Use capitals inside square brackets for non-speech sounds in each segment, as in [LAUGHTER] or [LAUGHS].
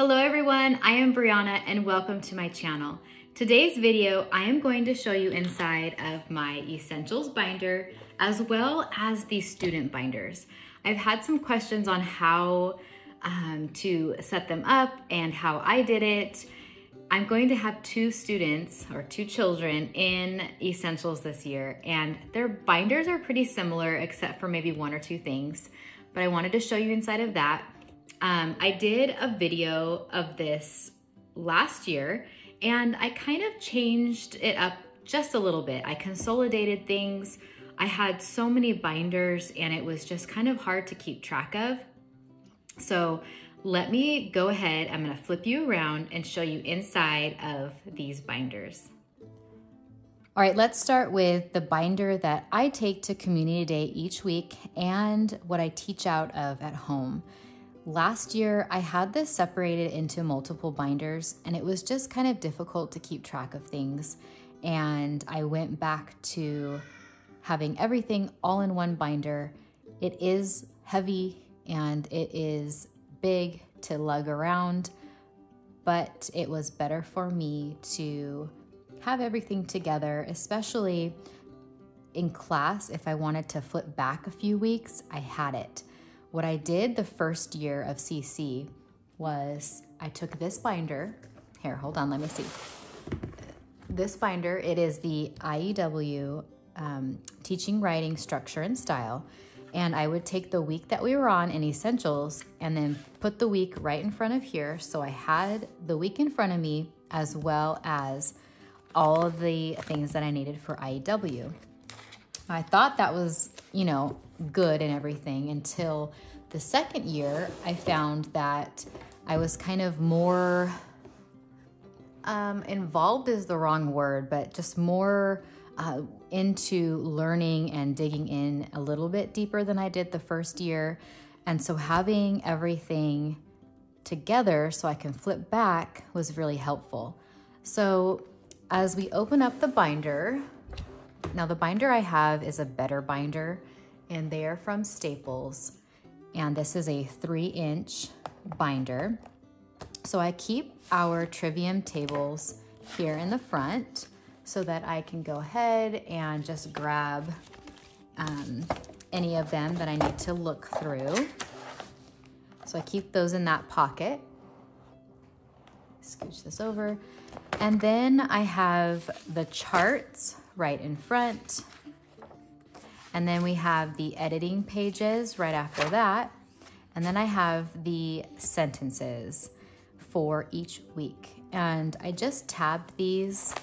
Hello everyone, I am Brianna and welcome to my channel. Today's video, I am going to show you inside of my Essentials binder as well as the student binders. I've had some questions on how um, to set them up and how I did it. I'm going to have two students or two children in Essentials this year and their binders are pretty similar except for maybe one or two things, but I wanted to show you inside of that. Um, I did a video of this last year and I kind of changed it up just a little bit. I consolidated things. I had so many binders and it was just kind of hard to keep track of. So let me go ahead, I'm gonna flip you around and show you inside of these binders. All right, let's start with the binder that I take to Community Day each week and what I teach out of at home. Last year, I had this separated into multiple binders and it was just kind of difficult to keep track of things. And I went back to having everything all in one binder. It is heavy and it is big to lug around, but it was better for me to have everything together, especially in class. If I wanted to flip back a few weeks, I had it. What I did the first year of CC was I took this binder. Here, hold on, let me see. This binder, it is the IEW um, Teaching, Writing, Structure, and Style and I would take the week that we were on in essentials and then put the week right in front of here. So I had the week in front of me as well as all of the things that I needed for IEW. I thought that was, you know, good and everything until the second year I found that I was kind of more um, involved is the wrong word, but just more uh, into learning and digging in a little bit deeper than I did the first year. And so having everything together so I can flip back was really helpful. So as we open up the binder, now the binder I have is a better binder and they are from Staples. And this is a three inch binder. So I keep our trivium tables here in the front so that I can go ahead and just grab um, any of them that I need to look through. So I keep those in that pocket. Scooch this over. And then I have the charts right in front. And then we have the editing pages right after that. And then I have the sentences for each week. And I just tabbed these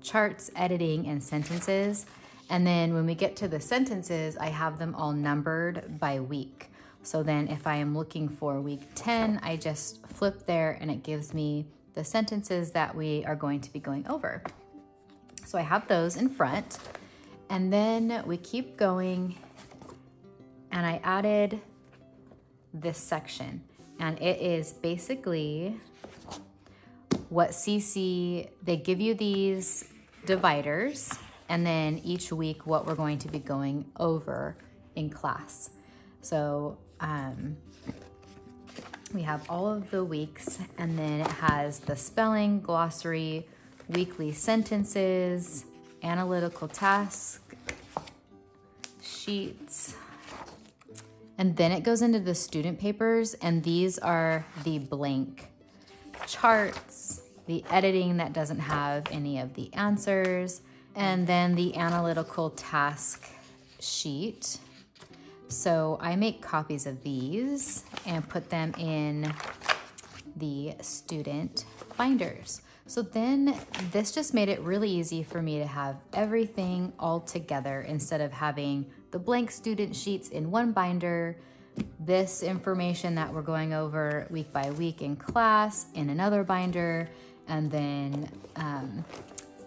charts, editing, and sentences. And then when we get to the sentences, I have them all numbered by week. So then if I am looking for week 10, I just flip there and it gives me the sentences that we are going to be going over. So I have those in front. And then we keep going and I added this section. And it is basically what CC, they give you these dividers and then each week what we're going to be going over in class. So um, we have all of the weeks and then it has the spelling, glossary, weekly sentences, analytical task, sheets, and then it goes into the student papers and these are the blank charts, the editing that doesn't have any of the answers, and then the analytical task sheet. So I make copies of these and put them in the student binders. So then this just made it really easy for me to have everything all together instead of having the blank student sheets in one binder, this information that we're going over week by week in class in another binder, and then um,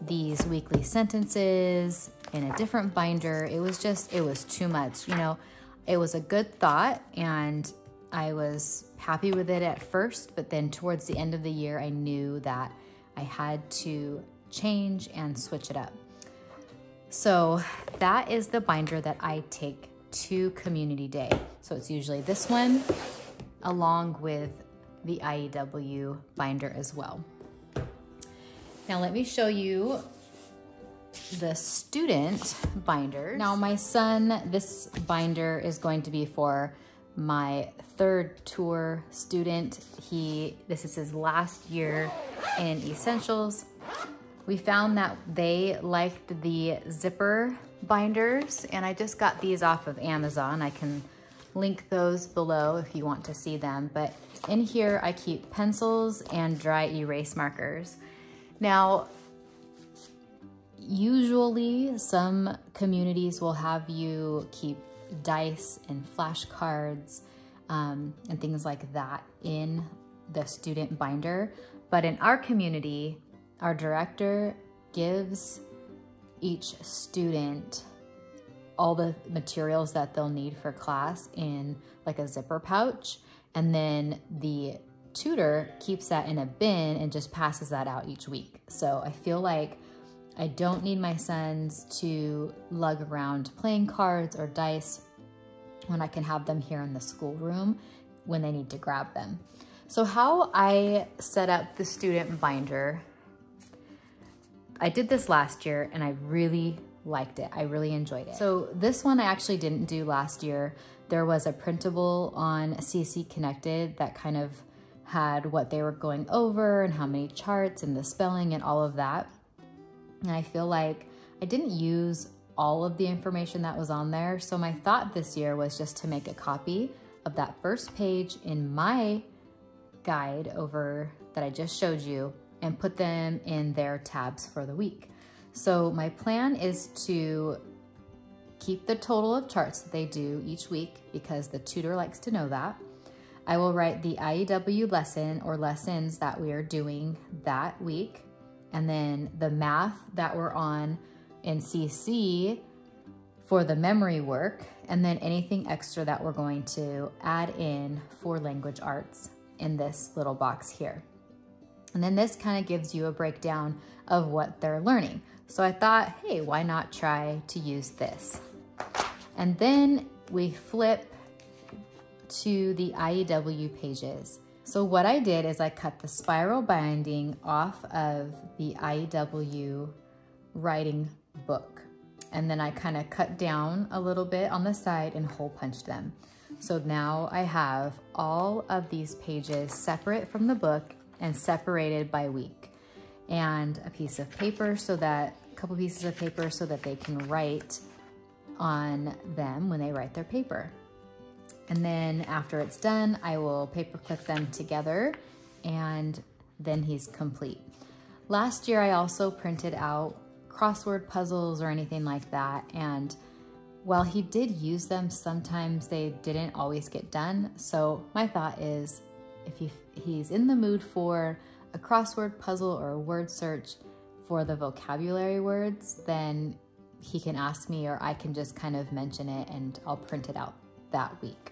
these weekly sentences in a different binder. It was just, it was too much. You know, it was a good thought and I was happy with it at first, but then towards the end of the year, I knew that I had to change and switch it up. So that is the binder that I take to Community Day. So it's usually this one along with the IEW binder as well. Now let me show you the student binder. Now my son, this binder is going to be for my third tour student. He, this is his last year in Essentials. We found that they liked the zipper binders and I just got these off of Amazon. I can link those below if you want to see them. But in here I keep pencils and dry erase markers. Now, usually some communities will have you keep dice and flashcards um, and things like that in the student binder. But in our community, our director gives each student all the materials that they'll need for class in like a zipper pouch. And then the tutor keeps that in a bin and just passes that out each week. So I feel like I don't need my sons to lug around playing cards or dice when I can have them here in the schoolroom when they need to grab them. So how I set up the student binder, I did this last year and I really liked it. I really enjoyed it. So this one I actually didn't do last year. There was a printable on CC Connected that kind of had what they were going over and how many charts and the spelling and all of that. And I feel like I didn't use all of the information that was on there. So my thought this year was just to make a copy of that first page in my guide over that I just showed you and put them in their tabs for the week. So my plan is to keep the total of charts that they do each week because the tutor likes to know that. I will write the IEW lesson or lessons that we are doing that week and then the math that we're on in CC for the memory work, and then anything extra that we're going to add in for language arts in this little box here. And then this kind of gives you a breakdown of what they're learning. So I thought, hey, why not try to use this? And then we flip to the IEW pages. So what I did is I cut the spiral binding off of the IEW writing book. And then I kind of cut down a little bit on the side and hole punched them. So now I have all of these pages separate from the book and separated by week. And a piece of paper so that, a couple pieces of paper so that they can write on them when they write their paper. And then after it's done, I will paper clip them together and then he's complete. Last year, I also printed out crossword puzzles or anything like that. And while he did use them, sometimes they didn't always get done. So my thought is if he, he's in the mood for a crossword puzzle or a word search for the vocabulary words, then he can ask me or I can just kind of mention it and I'll print it out that week.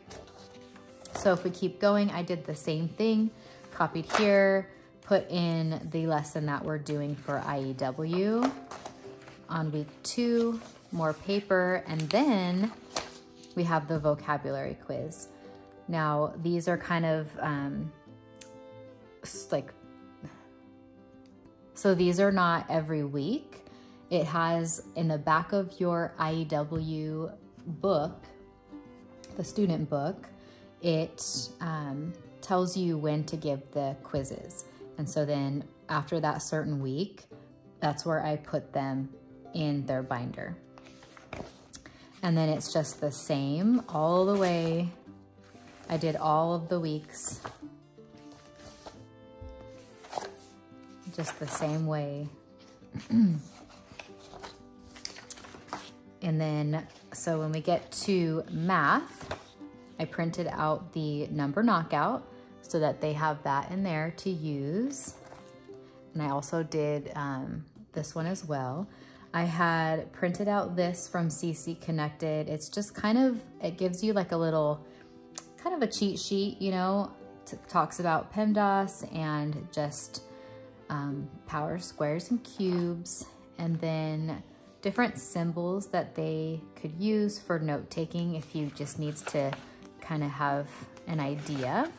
So if we keep going, I did the same thing, copied here, put in the lesson that we're doing for IEW. On week two, more paper, and then we have the vocabulary quiz. Now, these are kind of um, like, so these are not every week. It has in the back of your IEW book, the student book, it um, tells you when to give the quizzes. And so then after that certain week, that's where I put them in their binder. And then it's just the same all the way. I did all of the weeks. Just the same way. [CLEARS THROAT] and then, so when we get to math, I printed out the number knockout so that they have that in there to use. And I also did um, this one as well. I had printed out this from CC Connected. It's just kind of, it gives you like a little, kind of a cheat sheet, you know, talks about PEMDAS and just um, power squares and cubes, and then different symbols that they could use for note taking if you just needs to kind of have an idea.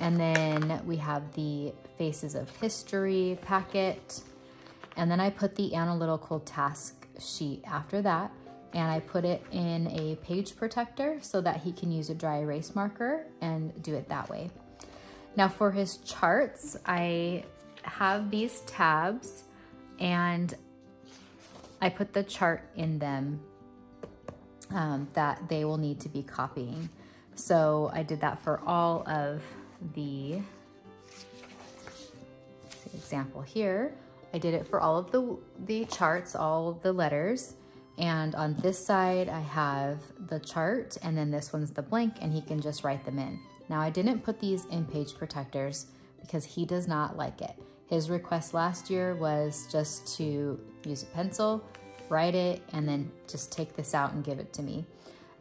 And then we have the Faces of History packet. And then I put the analytical task sheet after that. And I put it in a page protector so that he can use a dry erase marker and do it that way. Now for his charts, I have these tabs and I put the chart in them um, that they will need to be copying. So I did that for all of the example here. I did it for all of the, the charts, all the letters. And on this side, I have the chart and then this one's the blank and he can just write them in. Now I didn't put these in page protectors because he does not like it. His request last year was just to use a pencil, write it, and then just take this out and give it to me.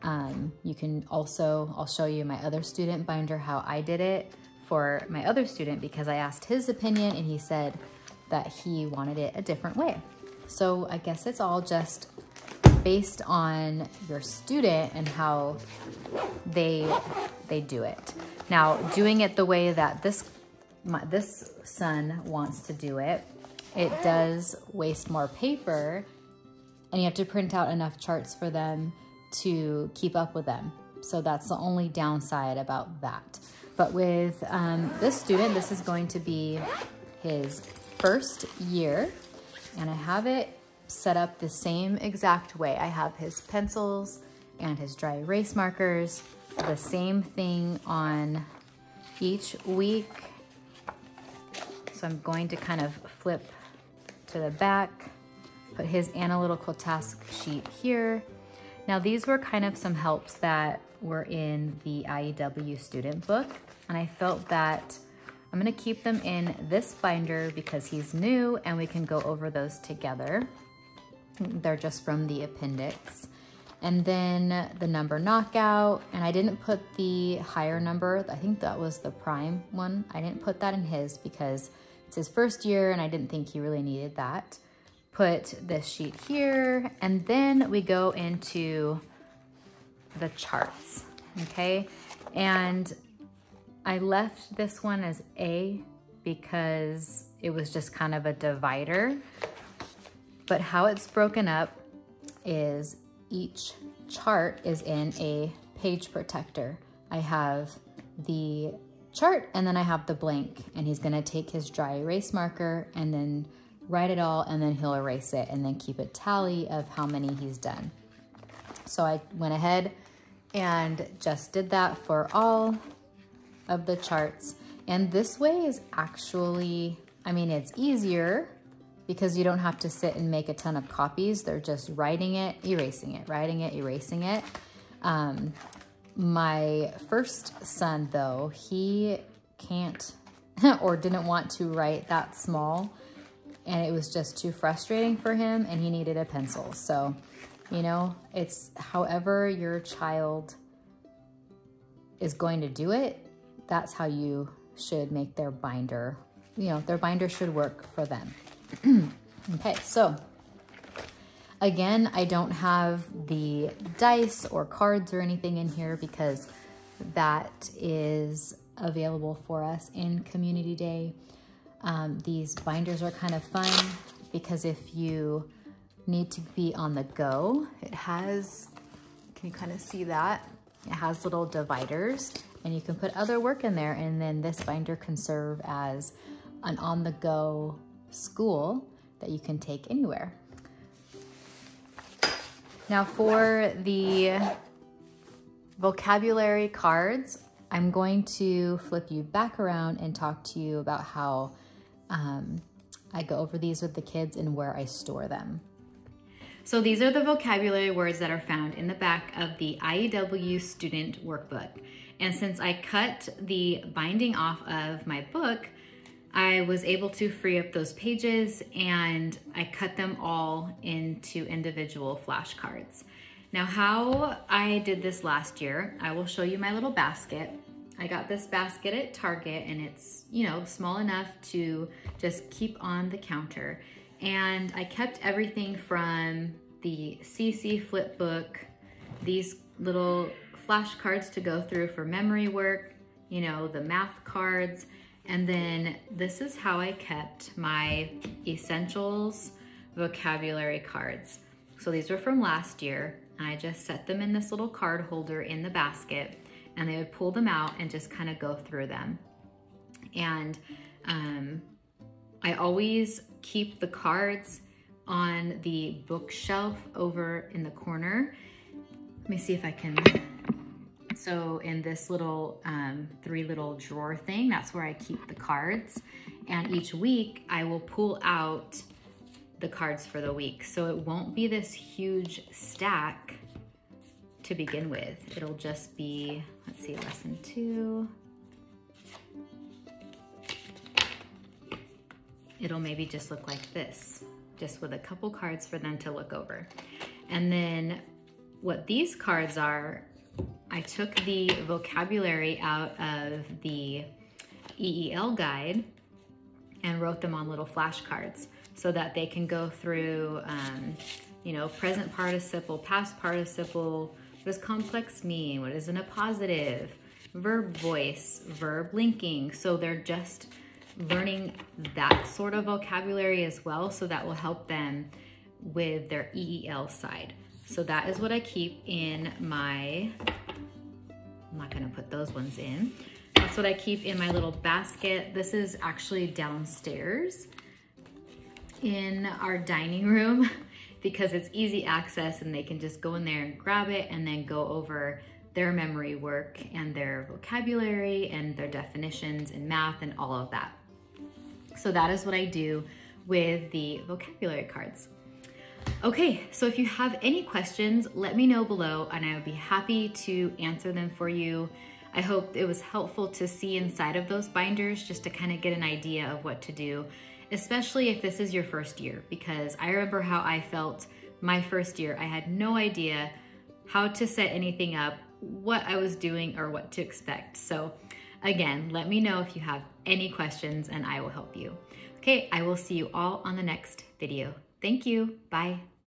Um, you can also, I'll show you my other student binder how I did it for my other student because I asked his opinion and he said that he wanted it a different way. So I guess it's all just based on your student and how they they do it. Now, doing it the way that this my, this son wants to do it, it does waste more paper and you have to print out enough charts for them to keep up with them. So that's the only downside about that. But with um, this student, this is going to be his first year and I have it set up the same exact way. I have his pencils and his dry erase markers, the same thing on each week. So I'm going to kind of flip to the back, put his analytical task sheet here. Now these were kind of some helps that were in the IEW student book. And I felt that I'm gonna keep them in this binder because he's new and we can go over those together. They're just from the appendix. And then the number knockout, and I didn't put the higher number. I think that was the prime one. I didn't put that in his because it's his first year and I didn't think he really needed that. Put this sheet here, and then we go into the charts, okay? And I left this one as A because it was just kind of a divider. But how it's broken up is each chart is in a page protector. I have the chart and then I have the blank and he's gonna take his dry erase marker and then write it all and then he'll erase it and then keep a tally of how many he's done. So I went ahead and just did that for all of the charts. And this way is actually, I mean, it's easier because you don't have to sit and make a ton of copies. They're just writing it, erasing it, writing it, erasing it. Um, my first son, though, he can't [LAUGHS] or didn't want to write that small and it was just too frustrating for him and he needed a pencil. So, you know, it's however your child is going to do it, that's how you should make their binder, you know, their binder should work for them. [CLEARS THROAT] okay, so again, I don't have the dice or cards or anything in here because that is available for us in Community Day. Um, these binders are kind of fun because if you need to be on the go, it has, can you kind of see that? It has little dividers and you can put other work in there and then this binder can serve as an on-the-go school that you can take anywhere. Now for the vocabulary cards, I'm going to flip you back around and talk to you about how um, I go over these with the kids and where I store them. So these are the vocabulary words that are found in the back of the IEW student workbook. And since I cut the binding off of my book, I was able to free up those pages and I cut them all into individual flashcards. Now how I did this last year, I will show you my little basket. I got this basket at Target and it's, you know, small enough to just keep on the counter. And I kept everything from the CC flip book, these little flashcards to go through for memory work, you know, the math cards. And then this is how I kept my essentials vocabulary cards. So these were from last year. And I just set them in this little card holder in the basket and they would pull them out and just kind of go through them. And um, I always keep the cards on the bookshelf over in the corner. Let me see if I can. So in this little um, three little drawer thing, that's where I keep the cards. And each week I will pull out the cards for the week. So it won't be this huge stack to begin with. It'll just be, let's see, lesson two. It'll maybe just look like this, just with a couple cards for them to look over. And then what these cards are, I took the vocabulary out of the EEL guide and wrote them on little flashcards so that they can go through, um, you know, present participle, past participle, what does complex mean? What is an appositive? Verb voice, verb linking. So they're just learning that sort of vocabulary as well. So that will help them with their EEL side. So that is what I keep in my, I'm not gonna put those ones in. That's what I keep in my little basket. This is actually downstairs in our dining room. [LAUGHS] because it's easy access and they can just go in there and grab it and then go over their memory work and their vocabulary and their definitions and math and all of that. So that is what I do with the vocabulary cards. Okay, so if you have any questions, let me know below and I would be happy to answer them for you. I hope it was helpful to see inside of those binders just to kind of get an idea of what to do especially if this is your first year, because I remember how I felt my first year. I had no idea how to set anything up, what I was doing, or what to expect. So again, let me know if you have any questions and I will help you. Okay, I will see you all on the next video. Thank you. Bye.